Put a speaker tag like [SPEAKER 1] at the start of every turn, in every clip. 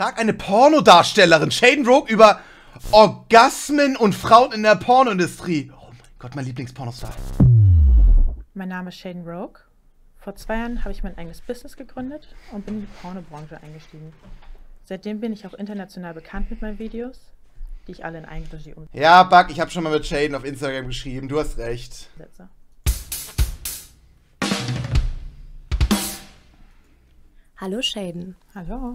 [SPEAKER 1] Frag eine Pornodarstellerin, Shaden Rogue, über Orgasmen und Frauen in der Pornoindustrie. Oh mein Gott, mein Lieblingspornostar.
[SPEAKER 2] Mein Name ist Shaden Rogue. Vor zwei Jahren habe ich mein eigenes Business gegründet und bin in die Pornobranche eingestiegen. Seitdem bin ich auch international bekannt mit meinen Videos, die ich alle in Eigenregie umsetze.
[SPEAKER 1] Ja, Buck, ich habe schon mal mit Shaden auf Instagram geschrieben. Du hast recht.
[SPEAKER 3] Hallo Shaden.
[SPEAKER 2] Hallo.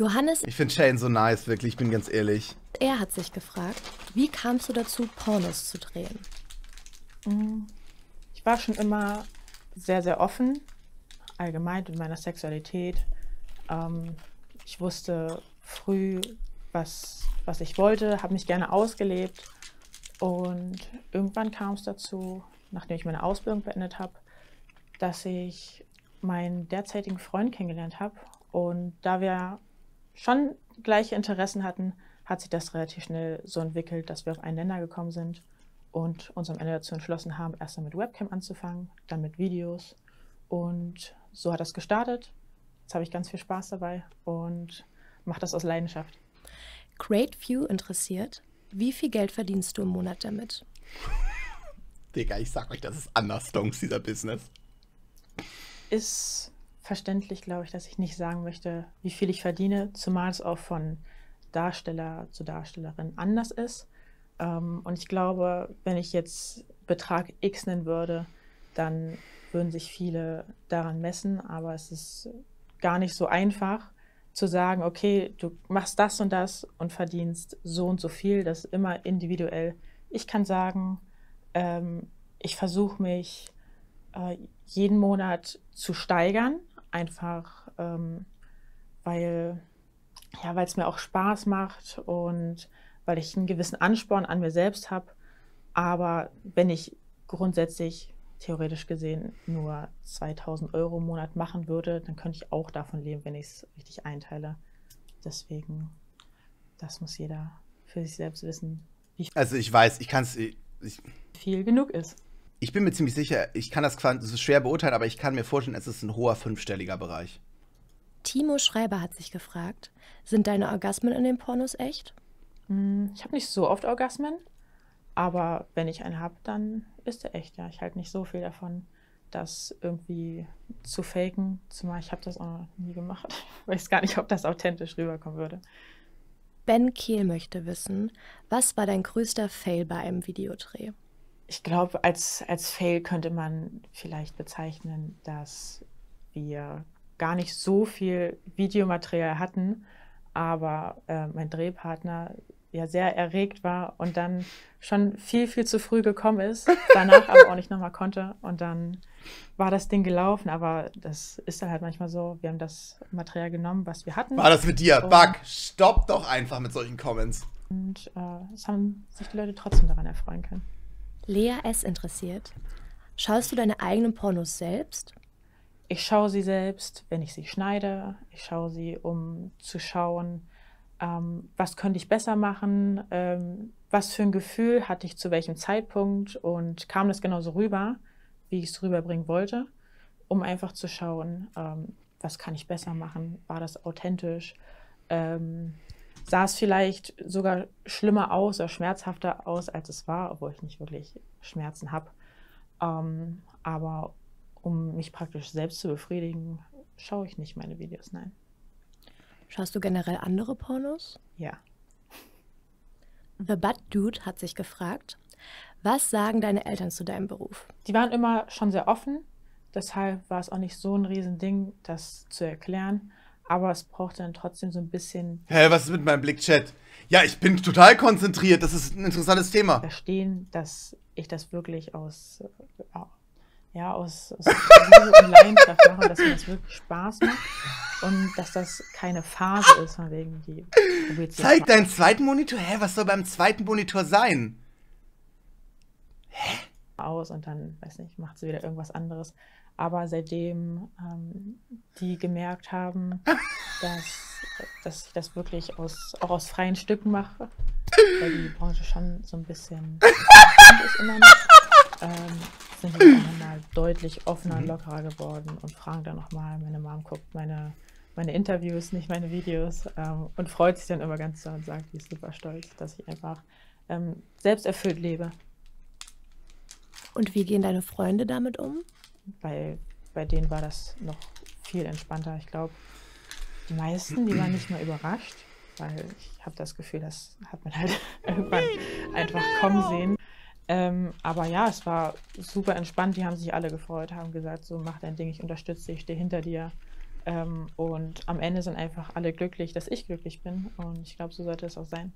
[SPEAKER 3] Johannes,
[SPEAKER 1] Ich finde Shaden so nice, wirklich, ich bin ganz ehrlich.
[SPEAKER 3] er hat sich gefragt, wie kamst du dazu, Pornos zu drehen?
[SPEAKER 2] Ich war schon immer sehr, sehr offen, allgemein mit meiner Sexualität. Ähm, ich wusste früh, was, was ich wollte, habe mich gerne ausgelebt. Und irgendwann kam es dazu, nachdem ich meine Ausbildung beendet habe, dass ich meinen derzeitigen Freund kennengelernt habe. Und da wir schon gleiche Interessen hatten, hat sich das relativ schnell so entwickelt, dass wir auf einen Nenner gekommen sind und uns am Ende dazu entschlossen haben, erst mal mit Webcam anzufangen, dann mit Videos. Und so hat das gestartet. Jetzt habe ich ganz viel Spaß dabei und mache das aus Leidenschaft.
[SPEAKER 3] Great View interessiert, wie viel Geld verdienst du im Monat damit?
[SPEAKER 1] Digga, ich sag euch, das ist anders, Donks, dieser Business.
[SPEAKER 2] Ist verständlich, glaube ich, dass ich nicht sagen möchte, wie viel ich verdiene, zumal es auch von Darsteller zu Darstellerin anders ist. Ähm, und ich glaube, wenn ich jetzt Betrag X nennen würde, dann würden sich viele daran messen, aber es ist gar nicht so einfach zu sagen, okay, du machst das und das und verdienst so und so viel. Das ist immer individuell. Ich kann sagen, ähm, ich versuche mich äh, jeden Monat zu steigern, einfach ähm, weil ja, weil es mir auch Spaß macht und weil ich einen gewissen Ansporn an mir selbst habe. Aber wenn ich grundsätzlich theoretisch gesehen nur 2000 Euro im Monat machen würde, dann könnte ich auch davon leben, wenn ich es richtig einteile. Deswegen, das muss jeder für sich selbst wissen,
[SPEAKER 1] Also ich weiß, ich kann es.
[SPEAKER 2] Viel genug ist.
[SPEAKER 1] Ich bin mir ziemlich sicher, ich kann das quasi, das ist schwer beurteilen, aber ich kann mir vorstellen, es ist ein hoher fünfstelliger Bereich.
[SPEAKER 3] Timo Schreiber hat sich gefragt, sind deine Orgasmen in den Pornos echt?
[SPEAKER 2] Hm, Ich habe nicht so oft Orgasmen, aber wenn ich einen habe, dann ist er echt, ja. Ich halte nicht so viel davon, das irgendwie zu faken, zumal ich habe das auch noch nie gemacht. Ich weiß gar nicht, ob das authentisch rüberkommen würde.
[SPEAKER 3] Ben Kehl möchte wissen, was war dein größter Fail bei einem Videodreh?
[SPEAKER 2] Ich glaube, als, als Fail könnte man vielleicht bezeichnen, dass wir gar nicht so viel Videomaterial hatten, aber äh, mein Drehpartner ja sehr erregt war und dann schon viel, viel zu früh gekommen ist, danach aber auch nicht nochmal konnte und dann war das Ding gelaufen, aber das ist dann halt manchmal so, wir haben das Material genommen, was wir hatten
[SPEAKER 1] War das mit dir?
[SPEAKER 2] Und-
[SPEAKER 1] Buck, stopp doch einfach mit solchen Comments.
[SPEAKER 2] und äh, es haben sich die Leute trotzdem daran erfreuen können.
[SPEAKER 3] Lea S. interessiert, schaust du deine eigenen Pornos selbst?
[SPEAKER 2] Ich schaue sie selbst, wenn ich sie schneide. Ich schaue sie, um zu schauen, ähm, was könnte ich besser machen, ähm, was für ein Gefühl hatte ich zu welchem Zeitpunkt und kam das genauso rüber, wie ich es rüberbringen wollte, um einfach zu schauen, ähm, was kann ich besser machen, war das authentisch, ähm, sah es vielleicht sogar schlimmer aus oder schmerzhafter aus, als es war, obwohl ich nicht wirklich Schmerzen habe. Ähm, aber um mich praktisch selbst zu befriedigen, schaue ich nicht meine Videos, nein.
[SPEAKER 3] Schaust du generell andere Pornos?
[SPEAKER 2] Ja.
[SPEAKER 3] The Butt Dude hat sich gefragt, was sagen deine Eltern zu deinem Beruf?
[SPEAKER 2] Die waren immer schon sehr offen, deshalb war es auch nicht so ein Riesending, das zu erklären. Aber es brauchte dann trotzdem so ein bisschen
[SPEAKER 1] Hä, was ist mit meinem Blickchat? Ja, ich bin total konzentriert. Das ist ein interessantes Thema.
[SPEAKER 2] verstehen, dass ich das wirklich aus, äh, ja, aus, aus Leidenschaft mache, dass mir das wirklich Spaß macht und dass das keine Phase ist, von wegen die
[SPEAKER 1] Zeig deinen zweiten Monitor. Hä, was soll beim zweiten Monitor sein?
[SPEAKER 2] aus und dann, weiß nicht, macht sie wieder irgendwas anderes. Aber seitdem ähm, die gemerkt haben, dass, dass ich das wirklich aus, auch aus freien Stücken mache, weil die Branche schon so ein bisschen ist immer noch, ähm, sind die nochmal deutlich offener und lockerer geworden und fragen dann nochmal. Meine Mom guckt meine, meine Interviews, nicht meine Videos ähm, und freut sich dann immer ganz so und sagt, die ist super stolz, dass ich einfach ähm, selbsterfüllt lebe.
[SPEAKER 3] Und wie gehen deine Freunde damit um?
[SPEAKER 2] Bei, bei denen war das noch viel entspannter. Ich glaube, die meisten, die waren nicht mehr überrascht, weil ich habe das Gefühl, das hat man halt irgendwann einfach kommen sehen. Ähm, aber ja, es war super entspannt. Die haben sich alle gefreut, haben gesagt, so mach dein Ding, ich unterstütze dich, ich stehe hinter dir. Ähm, und am Ende sind einfach alle glücklich, dass ich glücklich bin. Und ich glaube, so sollte es auch sein.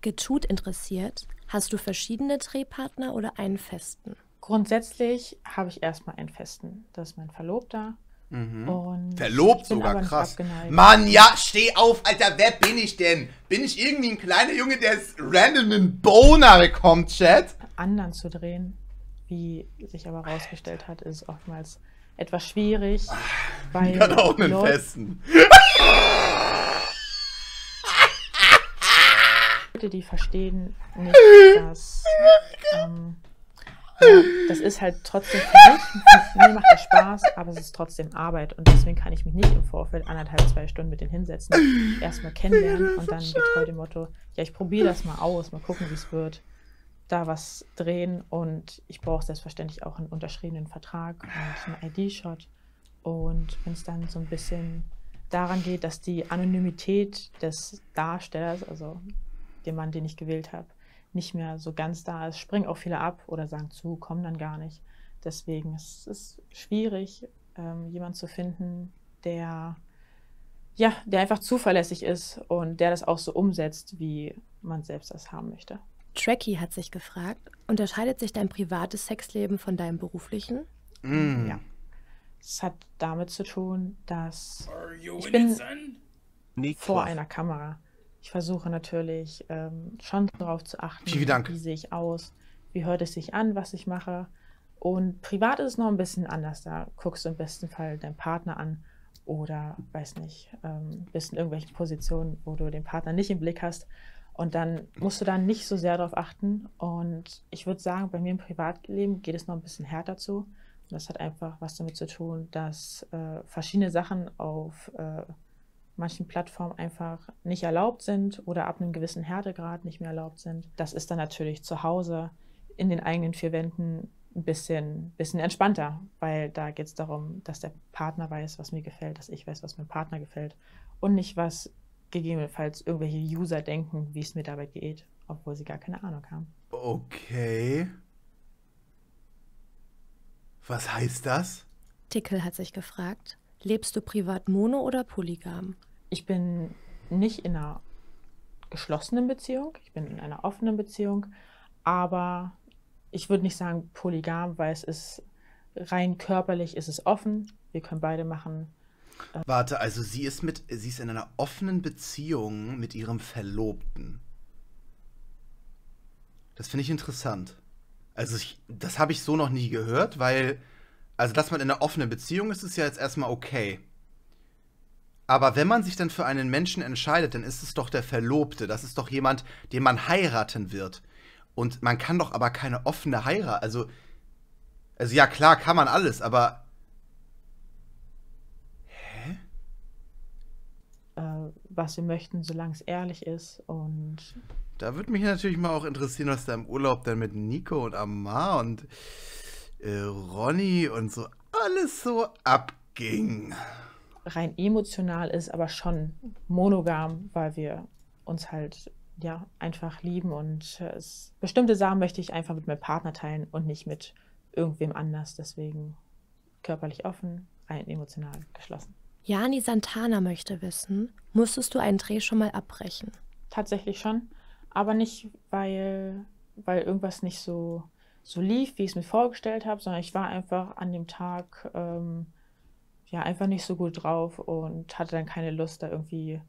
[SPEAKER 3] Getut interessiert, hast du verschiedene Drehpartner oder einen festen?
[SPEAKER 2] Grundsätzlich habe ich erstmal einen festen. Das ist mein Verlobter.
[SPEAKER 1] Mhm. Verlobt sogar, krass. Mann, ja, steh auf, Alter, wer bin ich denn? Bin ich irgendwie ein kleiner Junge, der es random einen Boner bekommt, Chat?
[SPEAKER 2] anderen zu drehen, wie sich aber herausgestellt hat, ist oftmals etwas schwierig, weil
[SPEAKER 1] Ich hatte auch einen
[SPEAKER 2] Leute,
[SPEAKER 1] festen.
[SPEAKER 2] die verstehen nicht, dass ähm, ja, das ist halt trotzdem für mich, mir macht das Spaß, aber es ist trotzdem Arbeit. Und deswegen kann ich mich nicht im Vorfeld anderthalb, zwei Stunden mit denen hinsetzen, erstmal kennenlernen und dann getreu dem Motto, ja, ich probiere das mal aus, mal gucken, wie es wird, da was drehen. Und ich brauche selbstverständlich auch einen unterschriebenen Vertrag und einen ID-Shot und wenn es dann so ein bisschen daran geht, dass die Anonymität des Darstellers, also den Mann, den ich gewählt habe, nicht mehr so ganz da ist, springen auch viele ab oder sagen zu, kommen dann gar nicht. Deswegen ist es schwierig, ähm, jemanden zu finden, der ja, der einfach zuverlässig ist und der das auch so umsetzt, wie man selbst das haben möchte.
[SPEAKER 3] Tracky hat sich gefragt, unterscheidet sich dein privates Sexleben von deinem beruflichen?
[SPEAKER 1] Mm.
[SPEAKER 2] Ja. Es hat damit zu tun, dass
[SPEAKER 4] Are you
[SPEAKER 2] Ich
[SPEAKER 4] in
[SPEAKER 2] bin- vor einer Kamera. Ich versuche natürlich ähm, schon darauf zu achten, wie sehe ich aus, wie hört es sich an, was ich mache. Und privat ist es noch ein bisschen anders. Da guckst du im besten Fall deinen Partner an oder, weiß nicht, ähm, bist in irgendwelchen Positionen, wo du den Partner nicht im Blick hast. Und dann musst du da nicht so sehr darauf achten. Und ich würde sagen, bei mir im Privatleben geht es noch ein bisschen härter zu. Und das hat einfach was damit zu tun, dass äh, verschiedene Sachen auf äh, manchen Plattformen einfach nicht erlaubt sind oder ab einem gewissen Härtegrad nicht mehr erlaubt sind. Das ist dann natürlich zu Hause in den eigenen vier Wänden ein bisschen, bisschen entspannter, weil da geht es darum, dass der Partner weiß, was mir gefällt, dass ich weiß, was meinem Partner gefällt und nicht, was gegebenenfalls irgendwelche User denken, wie es mir dabei geht, obwohl sie gar keine Ahnung haben.
[SPEAKER 1] Okay. Was heißt das?
[SPEAKER 3] Tickel hat sich gefragt, lebst du privat mono oder polygam?
[SPEAKER 2] Ich bin nicht in einer geschlossenen Beziehung, ich bin in einer offenen Beziehung, aber ich würde nicht sagen polygam, weil es ist rein körperlich ist es offen. Wir können beide machen.
[SPEAKER 1] Warte, also sie ist mit, sie ist in einer offenen Beziehung mit ihrem Verlobten. Das finde ich interessant. Also ich, das habe ich so noch nie gehört, weil, also dass man in einer offenen Beziehung ist, ist ja jetzt erstmal okay. Aber wenn man sich dann für einen Menschen entscheidet, dann ist es doch der Verlobte. Das ist doch jemand, den man heiraten wird. Und man kann doch aber keine offene Heirat. Also, also ja, klar, kann man alles, aber
[SPEAKER 2] äh, was wir möchten, solange es ehrlich ist. Und
[SPEAKER 1] Da würde mich natürlich mal auch interessieren, was da im Urlaub dann mit Nico und Amar und äh, Ronny und so alles so abging.
[SPEAKER 2] Rein emotional ist aber schon monogam, weil wir uns halt ja einfach lieben und äh, es, bestimmte Sachen möchte ich einfach mit meinem Partner teilen und nicht mit irgendwem anders. Deswegen körperlich offen, rein emotional geschlossen.
[SPEAKER 3] Jani Santana möchte wissen, musstest du einen Dreh schon mal abbrechen?
[SPEAKER 2] Tatsächlich schon, aber nicht, weil, weil irgendwas nicht so, so lief, wie ich es mir vorgestellt habe, sondern ich war einfach an dem Tag ähm, ja einfach nicht so gut drauf und hatte dann keine Lust, da irgendwie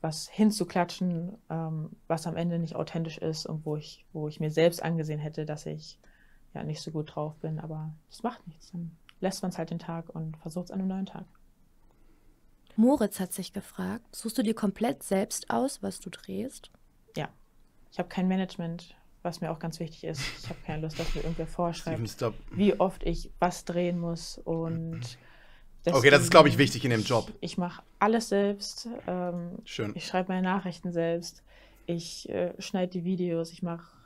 [SPEAKER 2] was hinzuklatschen, ähm, was am Ende nicht authentisch ist und wo ich, wo ich mir selbst angesehen hätte, dass ich ja nicht so gut drauf bin. Aber das macht nichts. Dann lässt man es halt den Tag und versucht es an einem neuen Tag.
[SPEAKER 3] Moritz hat sich gefragt, suchst du dir komplett selbst aus, was du drehst?
[SPEAKER 2] Ja, ich habe kein Management, was mir auch ganz wichtig ist. Ich habe keine Lust, dass mir irgendwer vorschreibt. Wie oft ich was drehen muss und
[SPEAKER 1] okay, das ist, glaube ich, wichtig in dem Job.
[SPEAKER 2] Ich, ich mache alles selbst. Ähm,
[SPEAKER 1] Schön.
[SPEAKER 2] Ich schreibe meine Nachrichten selbst. Ich äh, schneide die Videos. Ich mache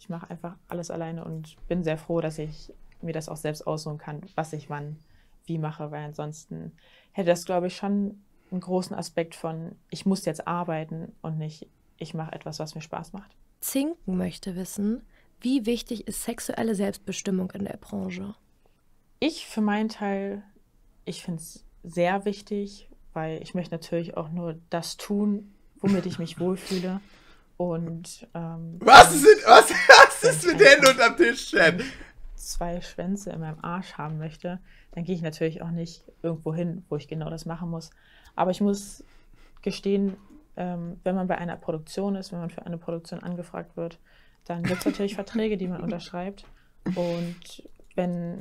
[SPEAKER 2] ich mach einfach alles alleine und bin sehr froh, dass ich mir das auch selbst aussuchen kann, was ich wann wie mache, weil ansonsten hätte das, glaube ich, schon einen großen Aspekt von, ich muss jetzt arbeiten und nicht, ich mache etwas, was mir Spaß macht.
[SPEAKER 3] Zinken möchte wissen, wie wichtig ist sexuelle Selbstbestimmung in der Branche?
[SPEAKER 2] Ich für meinen Teil, ich finde es sehr wichtig, weil ich möchte natürlich auch nur das tun, womit ich mich wohlfühle. Und ähm,
[SPEAKER 1] was ist, was, was ist mit Händen unterm Tisch, Chat?
[SPEAKER 2] Zwei Schwänze in meinem Arsch haben möchte, dann gehe ich natürlich auch nicht irgendwo hin, wo ich genau das machen muss. Aber ich muss gestehen, ähm, wenn man bei einer Produktion ist, wenn man für eine Produktion angefragt wird, dann gibt es natürlich Verträge, die man unterschreibt. Und wenn,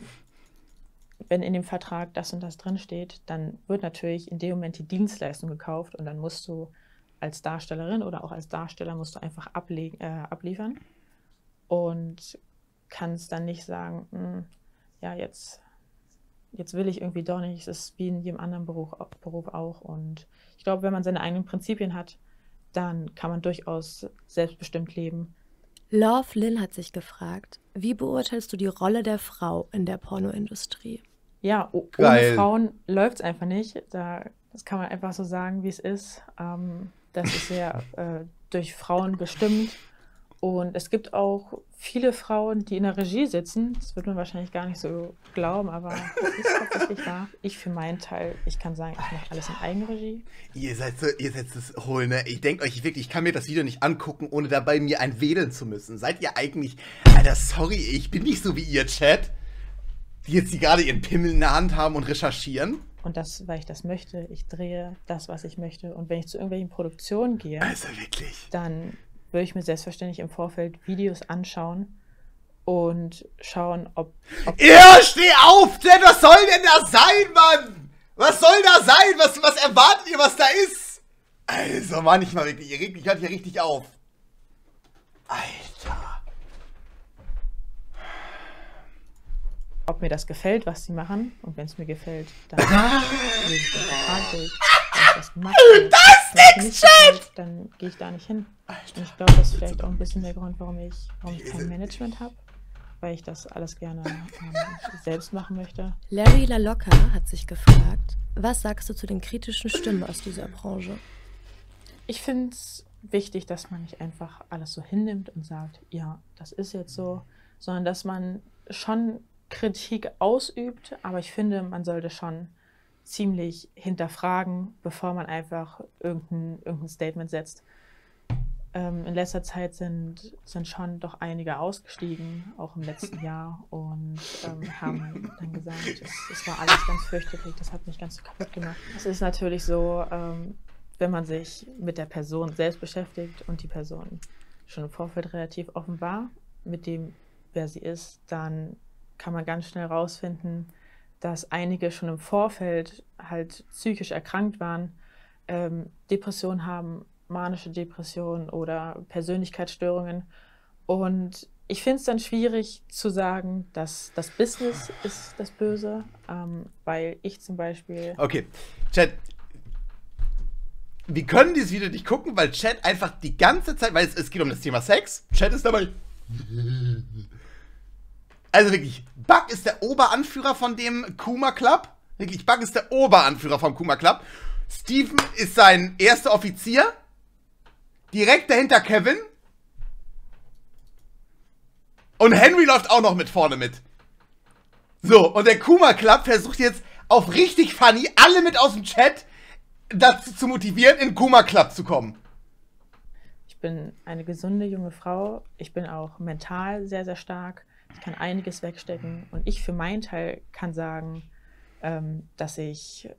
[SPEAKER 2] wenn in dem Vertrag das und das drinsteht, dann wird natürlich in dem Moment die Dienstleistung gekauft und dann musst du als Darstellerin oder auch als Darsteller musst du einfach äh, abliefern und kannst dann nicht sagen, hm, ja, jetzt, jetzt will ich irgendwie doch nicht. Es ist wie in jedem anderen Beruf, Beruf auch. Und ich glaube, wenn man seine eigenen Prinzipien hat, dann kann man durchaus selbstbestimmt leben.
[SPEAKER 3] Love Lynn hat sich gefragt, wie beurteilst du die Rolle der Frau in der Pornoindustrie?
[SPEAKER 2] Ja, ohne Frauen läuft es einfach nicht. Da, das kann man einfach so sagen, wie es ist. Ähm, das ist sehr äh, durch Frauen bestimmt. Und es gibt auch viele Frauen, die in der Regie sitzen. Das wird man wahrscheinlich gar nicht so glauben, aber das ist tatsächlich wahr. Ich für meinen Teil, ich kann sagen, ich mache alles in Eigenregie.
[SPEAKER 1] Ihr seid so, ihr seid das Hohl, ne? Ich denke euch wirklich, ich kann mir das Video nicht angucken, ohne dabei mir ein wählen zu müssen. Seid ihr eigentlich. Alter, sorry, ich bin nicht so wie ihr Chat, die jetzt die gerade ihren Pimmel in der Hand haben und recherchieren.
[SPEAKER 2] Und das, weil ich das möchte. Ich drehe das, was ich möchte. Und wenn ich zu irgendwelchen Produktionen gehe,
[SPEAKER 1] also wirklich.
[SPEAKER 2] dann würde ich mir selbstverständlich im Vorfeld Videos anschauen und schauen, ob. ob
[SPEAKER 1] ja, steh auf! Denn was soll denn da sein, Mann? Was soll da sein? Was, was erwartet ihr, was da ist? Also, manchmal wirklich, ihr regt mich halt hier richtig auf. Alter.
[SPEAKER 2] Ob mir das gefällt, was sie machen. Und wenn es mir gefällt, dann lese ich den Vertrag durch das gemacht wird.
[SPEAKER 1] Das ist Chat!
[SPEAKER 2] Dann gehe ich da nicht hin. Und ich glaube, das ist vielleicht auch ein bisschen der Grund, warum ich, warum ich kein Management habe. Weil ich das alles gerne ähm, selbst machen möchte.
[SPEAKER 3] Larry LaLocca hat sich gefragt, was sagst du zu den kritischen Stimmen aus dieser Branche?
[SPEAKER 2] Ich finde es wichtig, dass man nicht einfach alles so hinnimmt und sagt, ja, das ist jetzt so, sondern dass man schon Kritik ausübt, aber ich finde, man sollte schon ziemlich hinterfragen, bevor man einfach irgendein, irgendein Statement setzt. Ähm, in letzter Zeit sind, sind schon doch einige ausgestiegen, auch im letzten Jahr, und ähm, haben dann gesagt, es, es, war alles ganz fürchterlich, das hat mich ganz so kaputt gemacht. Es ist natürlich so, ähm, wenn man sich mit der Person selbst beschäftigt und die Person schon im Vorfeld relativ offen war mit dem, wer sie ist, dann kann man ganz schnell rausfinden, dass einige schon im Vorfeld halt psychisch erkrankt waren, ähm, Depressionen haben, manische Depressionen oder Persönlichkeitsstörungen. Und ich finde es dann schwierig zu sagen, dass das Business ist das Böse, ähm, weil ich zum Beispiel.
[SPEAKER 1] Okay, Chat. Wir können dieses Video nicht gucken, weil Chat einfach die ganze Zeit, weil es, es geht um das Thema Sex. Chat ist dabei. Also wirklich, Bug ist der Oberanführer von dem Kuma Club. Wirklich, Bug ist der Oberanführer vom Kuma Club. Steven ist sein erster Offizier. Direkt dahinter Kevin. Und Henry läuft auch noch mit vorne mit. So, und der Kuma Club versucht jetzt auf richtig funny alle mit aus dem Chat dazu zu motivieren, in Kuma Club zu kommen.
[SPEAKER 2] Ich bin eine gesunde junge Frau. Ich bin auch mental sehr, sehr stark. Ich kann einiges wegstecken. Und ich für meinen Teil kann sagen, ähm, dass ich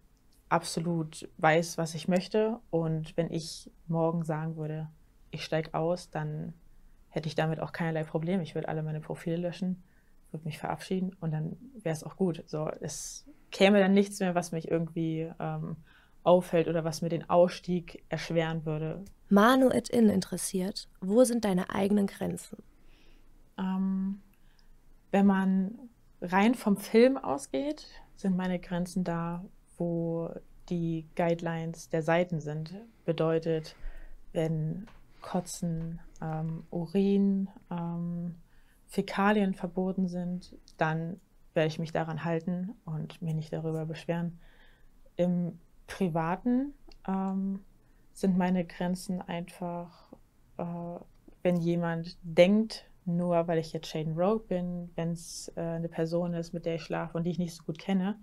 [SPEAKER 2] absolut weiß, was ich möchte. Und wenn ich morgen sagen würde, ich steige aus, dann hätte ich damit auch keinerlei Problem. Ich würde alle meine Profile löschen, würde mich verabschieden und dann wäre es auch gut. So, es käme dann nichts mehr, was mich irgendwie ähm, auffällt oder was mir den Ausstieg erschweren würde.
[SPEAKER 3] Manu et in interessiert, wo sind deine eigenen Grenzen?
[SPEAKER 2] Ähm, wenn man rein vom Film ausgeht, sind meine Grenzen da, wo die Guidelines der Seiten sind. Bedeutet, wenn Kotzen, ähm, Urin, ähm, Fäkalien verboten sind, dann werde ich mich daran halten und mich nicht darüber beschweren. Im Privaten ähm, sind meine Grenzen einfach, äh, wenn jemand denkt, nur weil ich jetzt Shaden Rogue bin, wenn es äh, eine Person ist, mit der ich schlafe und die ich nicht so gut kenne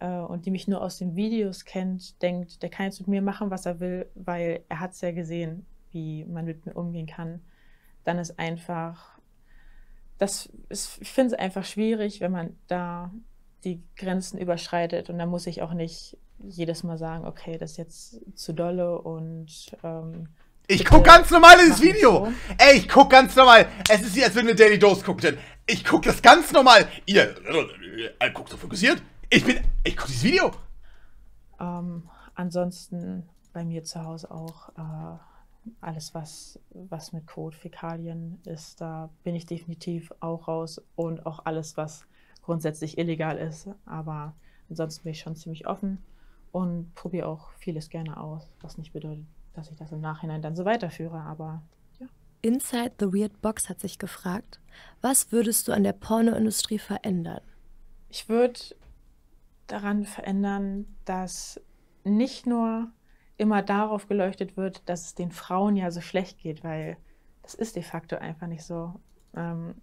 [SPEAKER 2] äh, und die mich nur aus den Videos kennt, denkt, der kann jetzt mit mir machen, was er will, weil er hat es ja gesehen, wie man mit mir umgehen kann, dann ist einfach, das ist, ich finde es einfach schwierig, wenn man da die Grenzen überschreitet und da muss ich auch nicht jedes Mal sagen, okay, das ist jetzt zu dolle und ähm,
[SPEAKER 1] ich guck ganz normal ins Video. So. Ey, ich guck ganz normal. Es ist wie, als wenn wir Daily Dose gucken. Ich guck das ganz normal. Ihr, äh, guckt so fokussiert. Ich bin, ich guck dieses Video.
[SPEAKER 2] Ähm, ansonsten bei mir zu Hause auch äh, alles, was, was mit Code, Fäkalien ist, da bin ich definitiv auch raus. Und auch alles, was grundsätzlich illegal ist. Aber ansonsten bin ich schon ziemlich offen und probiere auch vieles gerne aus, was nicht bedeutet, dass ich das im Nachhinein dann so weiterführe, aber ja.
[SPEAKER 3] Inside the Weird Box hat sich gefragt, was würdest du an der Pornoindustrie verändern?
[SPEAKER 2] Ich würde daran verändern, dass nicht nur immer darauf geleuchtet wird, dass es den Frauen ja so schlecht geht, weil das ist de facto einfach nicht so. Ähm,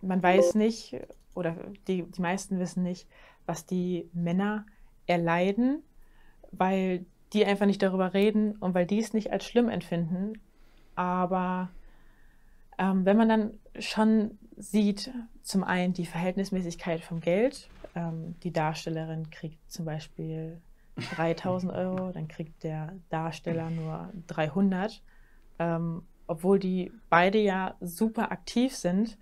[SPEAKER 2] man weiß nicht, oder die, die meisten wissen nicht, was die Männer erleiden, weil die einfach nicht darüber reden und weil die es nicht als schlimm empfinden. Aber ähm, wenn man dann schon sieht, zum einen die Verhältnismäßigkeit vom Geld, ähm, die Darstellerin kriegt zum Beispiel 3000 Euro, dann kriegt der Darsteller nur 300, ähm, obwohl die beide ja super aktiv sind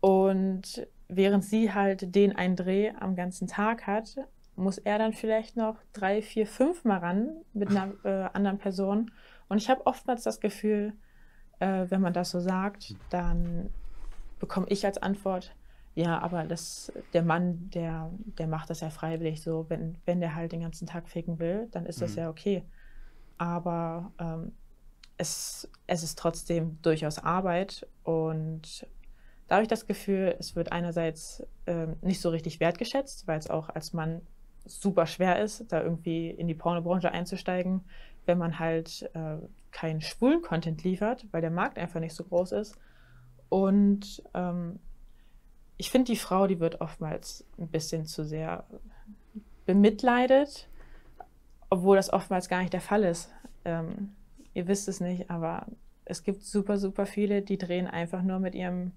[SPEAKER 2] und während sie halt den einen Dreh am ganzen Tag hat, muss er dann vielleicht noch drei, vier, fünf Mal ran mit einer äh, anderen Person. Und ich habe oftmals das Gefühl, äh, wenn man das so sagt, dann bekomme ich als Antwort, ja, aber das, der Mann, der, der macht das ja freiwillig so. Wenn, wenn der halt den ganzen Tag ficken will, dann ist das mhm. ja okay. Aber ähm, es, es ist trotzdem durchaus Arbeit und da habe ich das Gefühl, es wird einerseits ähm, nicht so richtig wertgeschätzt, weil es auch als Mann super schwer ist, da irgendwie in die Pornobranche einzusteigen, wenn man halt äh, keinen schwulen Content liefert, weil der Markt einfach nicht so groß ist. Und ähm, ich finde, die Frau, die wird oftmals ein bisschen zu sehr bemitleidet, obwohl das oftmals gar nicht der Fall ist. Ähm, ihr wisst es nicht, aber es gibt super, super viele, die drehen einfach nur mit ihrem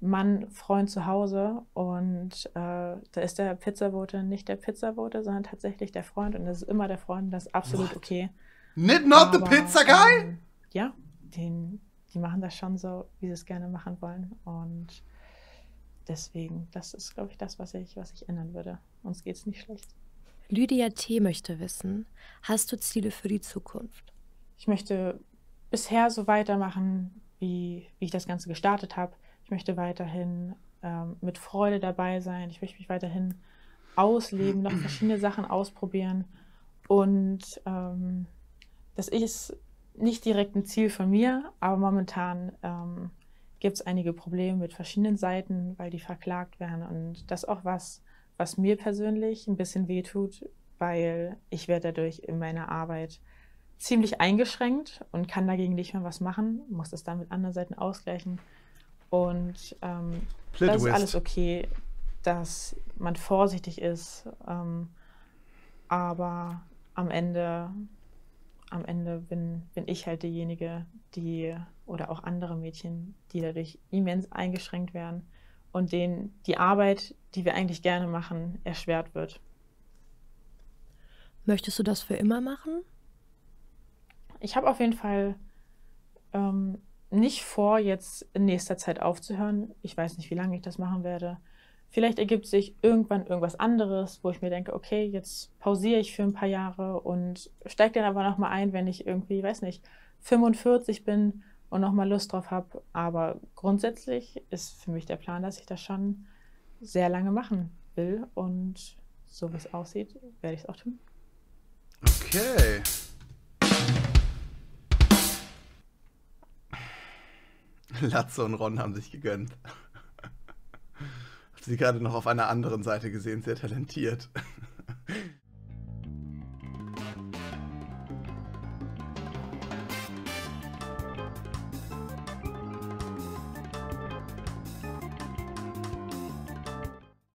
[SPEAKER 2] Mann, Freund zu Hause und äh, da ist der Pizzabote nicht der Pizzabote, sondern tatsächlich der Freund und das ist immer der Freund, das ist absolut What? okay.
[SPEAKER 1] Nicht not Aber, the Pizza Guy?
[SPEAKER 2] Ähm, ja, den, die machen das schon so, wie sie es gerne machen wollen und deswegen, das ist, glaube ich, das, was ich, was ich ändern würde. Uns geht es nicht schlecht.
[SPEAKER 3] Lydia T. möchte wissen, hast du Ziele für die Zukunft?
[SPEAKER 2] Ich möchte bisher so weitermachen, wie, wie ich das Ganze gestartet habe. Ich möchte weiterhin ähm, mit Freude dabei sein. Ich möchte mich weiterhin ausleben, noch verschiedene Sachen ausprobieren. Und ähm, das ist nicht direkt ein Ziel von mir, aber momentan ähm, gibt es einige Probleme mit verschiedenen Seiten, weil die verklagt werden. Und das ist auch was, was mir persönlich ein bisschen wehtut, weil ich werde dadurch in meiner Arbeit ziemlich eingeschränkt und kann dagegen nicht mehr was machen, muss das dann mit anderen Seiten ausgleichen. Und ähm, das ist alles okay, dass man vorsichtig ist. Ähm, aber am Ende, am Ende bin, bin ich halt diejenige, die oder auch andere Mädchen, die dadurch immens eingeschränkt werden und denen die Arbeit, die wir eigentlich gerne machen, erschwert wird.
[SPEAKER 3] Möchtest du das für immer machen?
[SPEAKER 2] Ich habe auf jeden Fall ähm, nicht vor, jetzt in nächster Zeit aufzuhören. Ich weiß nicht, wie lange ich das machen werde. Vielleicht ergibt sich irgendwann irgendwas anderes, wo ich mir denke, okay, jetzt pausiere ich für ein paar Jahre und steige dann aber nochmal ein, wenn ich irgendwie, weiß nicht, 45 bin und nochmal Lust drauf habe. Aber grundsätzlich ist für mich der Plan, dass ich das schon sehr lange machen will und so wie es aussieht, werde ich es auch tun.
[SPEAKER 1] Okay. Latze und Ron haben sich gegönnt. Sie gerade noch auf einer anderen Seite gesehen, sehr talentiert.